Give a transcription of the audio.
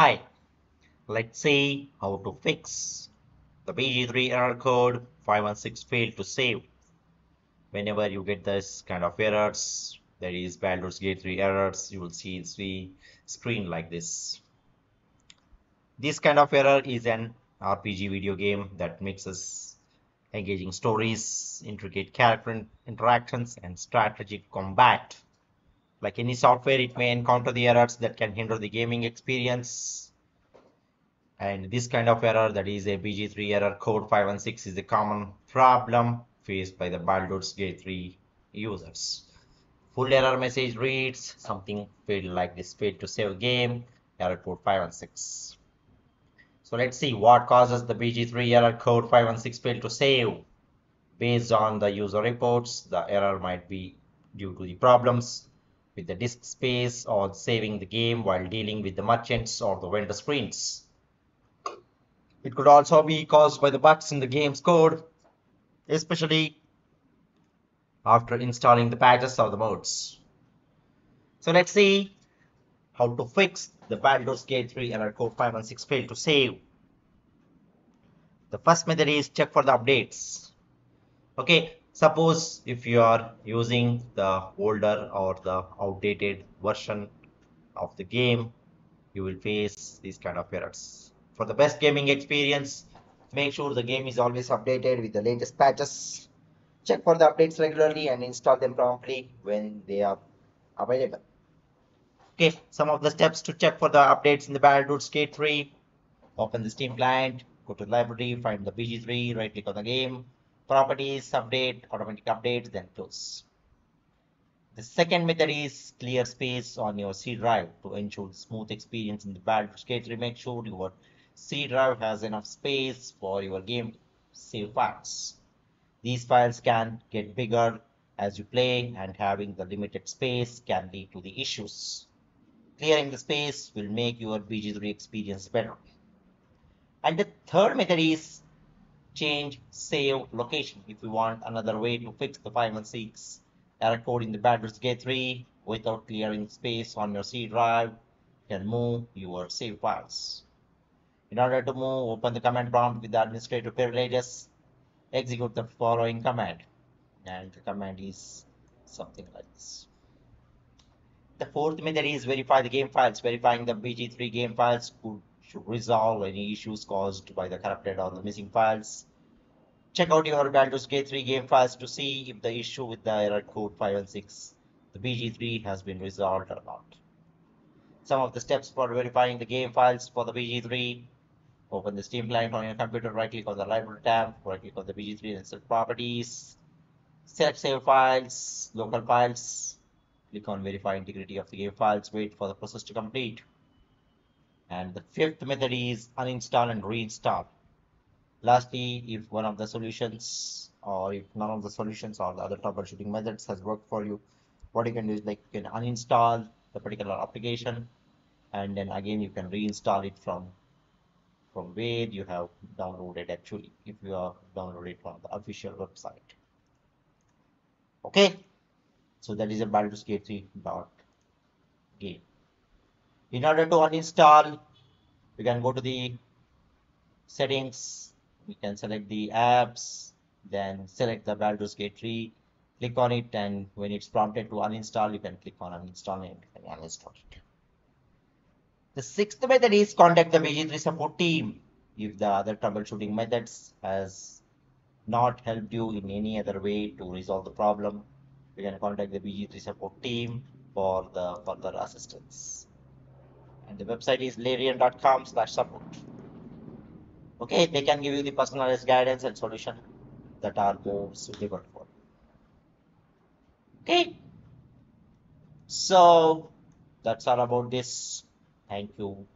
Hi, let's see how to fix the BG3 error code 516 failed to save. Whenever you get this kind of errors, that is Baldur's Gate 3 errors, you will see the screen like this. This kind of error is an RPG video game that mixes engaging stories, intricate character interactions, and strategic combat. Like any software, it may encounter the errors that can hinder the gaming experience. And this kind of error, that is a BG3 error code 516, is a common problem faced by the Baldur's Gate 3 users. Full error message reads something failed like this failed to save game, error code 516. So let's see what causes the BG3 error code 516 failed to save. Based on the user reports, the error might be due to the problems with the disk space or saving the game while dealing with the merchants or the vendor screens. It could also be caused by the bugs in the game's code, especially after installing the patches or the mods. So let's see how to fix the Baldur's Gate 3 error code 516 failed to save. The first method is check for the updates. Okay, Suppose if you are using the older or the outdated version of the game, you will face these kind of errors. For the best gaming experience, make sure the game is always updated with the latest patches. Check for the updates regularly and install them promptly when they are available. Okay, some of the steps to check for the updates in the Baldur's Gate 3. Open the Steam client, go to the library, find the BG3, right click on the game, properties, update, automatic updates, then close. The second method is clear space on your C drive to ensure smooth experience in the 3. Make sure your C drive has enough space for your game save files. These files can get bigger as you play and having the limited space can lead to the issues. Clearing the space will make your BG3 experience better. And the third method is change save location. If you want another way to fix the 516 error code in the Baldur's Gate 3 without clearing space on your C drive you can move your save files. In order to move open the command prompt with the administrative privileges. Execute the following command and the command is something like this. The fourth method is verify the game files. Verifying the bg3 game files could should resolve any issues caused by the corrupted or the missing files. Check out your Baldur's Gate 3 game files to see if the issue with the error code 516, the BG3 has been resolved or not. Some of the steps for verifying the game files for the BG3. Open the Steam client on your computer, right click on the library tab, right click on the BG3 and set properties. Select save files, local files. Click on verify integrity of the game files, wait for the process to complete. And the fifth method is uninstall and reinstall. Lastly, if one of the solutions or if none of the solutions or the other troubleshooting methods has worked for you, what you can do is like you can uninstall the particular application and then again you can reinstall it from from where you have downloaded actually if you have downloaded from the official website. Okay, so that is a Baldur's Gate 3 dot. In order to uninstall, we can go to the settings. We can select the apps, then select the Baldur's Gate 3, click on it, and when it's prompted to uninstall, you can click on uninstall and uninstall it. The sixth method is contact the BG3 support team. If the other troubleshooting methods has not helped you in any other way to resolve the problem, you can contact the BG3 support team for the further assistance the website is larian.com slash support. Okay they can give you the personalized guidance and solution that are more suitable for you. okay. So that's all about this. Thank you